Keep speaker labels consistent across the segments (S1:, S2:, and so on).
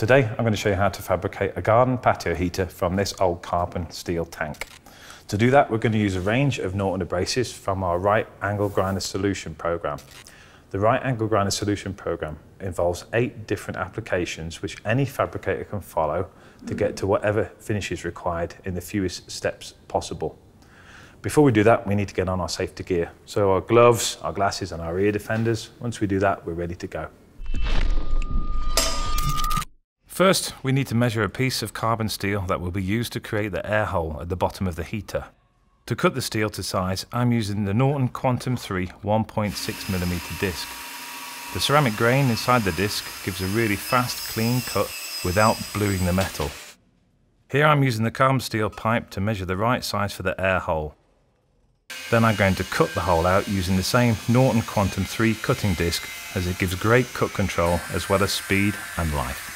S1: Today I'm going to show you how to fabricate a garden patio heater from this old carbon steel tank. To do that we're going to use a range of Norton abrasives from our right angle grinder solution program. The right angle grinder solution program involves eight different applications which any fabricator can follow to get to whatever finish is required in the fewest steps possible. Before we do that, we need to get on our safety gear. So our gloves, our glasses and our ear defenders. Once we do that, we're ready to go. First, we need to measure a piece of carbon steel that will be used to create the air hole at the bottom of the heater. To cut the steel to size, I'm using the Norton Quantum 3 1.6mm disc. The ceramic grain inside the disc gives a really fast, clean cut without bluing the metal. Here I'm using the carbon steel pipe to measure the right size for the air hole. Then I'm going to cut the hole out using the same Norton Quantum 3 cutting disc as it gives great cut control as well as speed and life.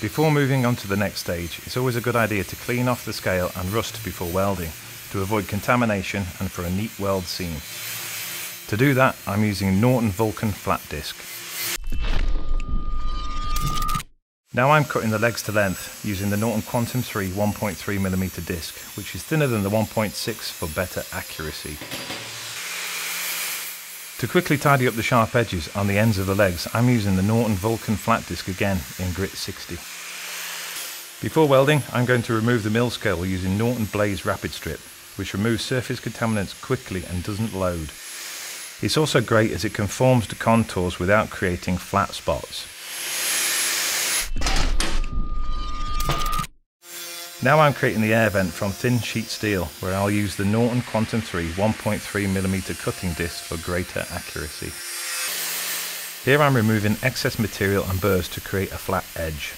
S1: Before moving on to the next stage, it's always a good idea to clean off the scale and rust before welding to avoid contamination and for a neat weld seam. To do that, I'm using Norton Vulcan flap disc. Now I'm cutting the legs to length using the Norton Quantum 3 1.3mm disc, which is thinner than the 1.6 for better accuracy. To quickly tidy up the sharp edges on the ends of the legs, I'm using the Norton Vulcan flap disc again in grit 60. Before welding, I'm going to remove the mill scale using Norton Blaze Rapid Strip, which removes surface contaminants quickly and doesn't load. It's also great as it conforms to contours without creating flat spots. Now I'm creating the air vent from thin sheet steel where I'll use the Norton Quantum 3 1.3mm cutting disc for greater accuracy. Here I'm removing excess material and burrs to create a flat edge.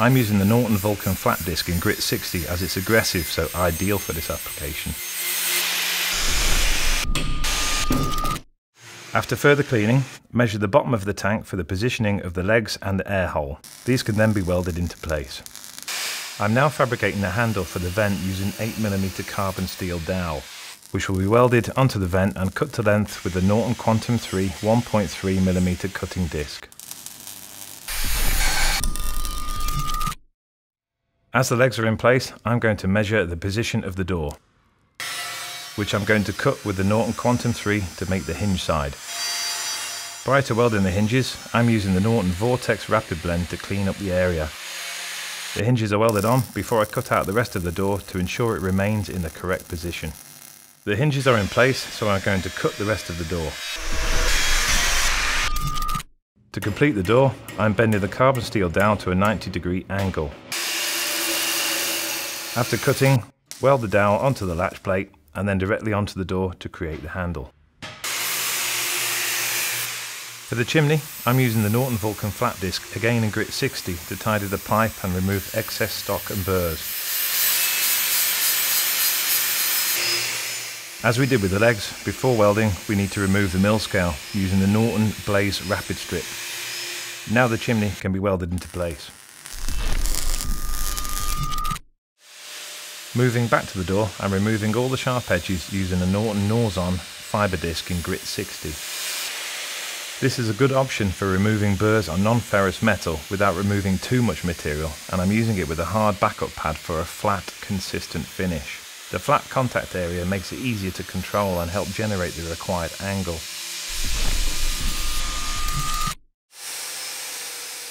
S1: I'm using the Norton Vulcan flap disc in grit 60 as it's aggressive so ideal for this application. After further cleaning, measure the bottom of the tank for the positioning of the legs and the air hole. These can then be welded into place. I'm now fabricating the handle for the vent using 8mm carbon steel dowel, which will be welded onto the vent and cut to length with the Norton Quantum 3 1.3mm cutting disc. As the legs are in place, I'm going to measure the position of the door, which I'm going to cut with the Norton Quantum 3 to make the hinge side. Prior to welding the hinges, I'm using the Norton Vortex Rapid Blend to clean up the area the hinges are welded on before I cut out the rest of the door to ensure it remains in the correct position. The hinges are in place so I'm going to cut the rest of the door. To complete the door, I'm bending the carbon steel down to a 90 degree angle. After cutting, weld the dowel onto the latch plate and then directly onto the door to create the handle. For the chimney, I'm using the Norton Vulcan flap disc, again in grit 60, to tidy the pipe and remove excess stock and burrs. As we did with the legs, before welding we need to remove the mill scale using the Norton Blaze Rapid Strip. Now the chimney can be welded into place. Moving back to the door, I'm removing all the sharp edges using a Norton NorZon fibre disc in grit 60. This is a good option for removing burrs on non-ferrous metal without removing too much material and I'm using it with a hard backup pad for a flat, consistent finish. The flat contact area makes it easier to control and help generate the required angle.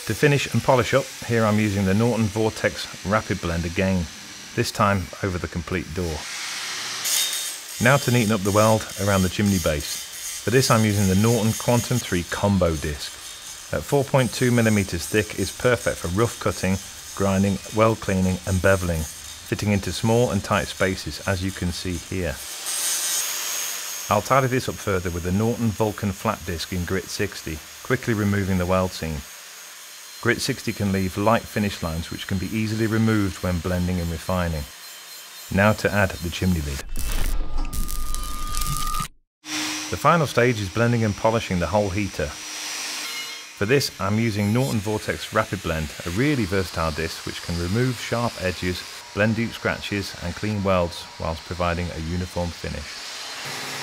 S1: To finish and polish up, here I'm using the Norton Vortex Rapid Blend again, this time over the complete door. Now to neaten up the weld around the chimney base. For this I'm using the Norton Quantum 3 combo disc. At 4.2mm thick is perfect for rough cutting, grinding, weld cleaning and beveling, fitting into small and tight spaces as you can see here. I'll tidy this up further with the Norton Vulcan flap disc in grit 60, quickly removing the weld seam. Grit 60 can leave light finish lines which can be easily removed when blending and refining. Now to add the chimney lid. The final stage is blending and polishing the whole heater. For this I'm using Norton Vortex Rapid Blend, a really versatile disc which can remove sharp edges, blend deep scratches and clean welds whilst providing a uniform finish.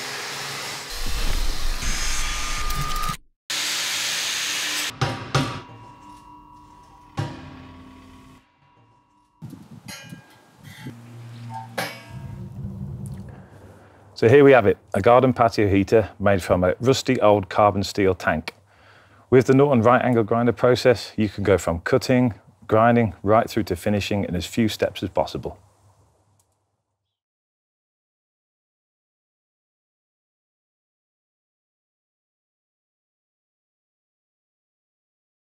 S1: So here we have it, a garden patio heater made from a rusty old carbon steel tank. With the Norton right angle grinder process, you can go from cutting, grinding, right through to finishing in as few steps as possible.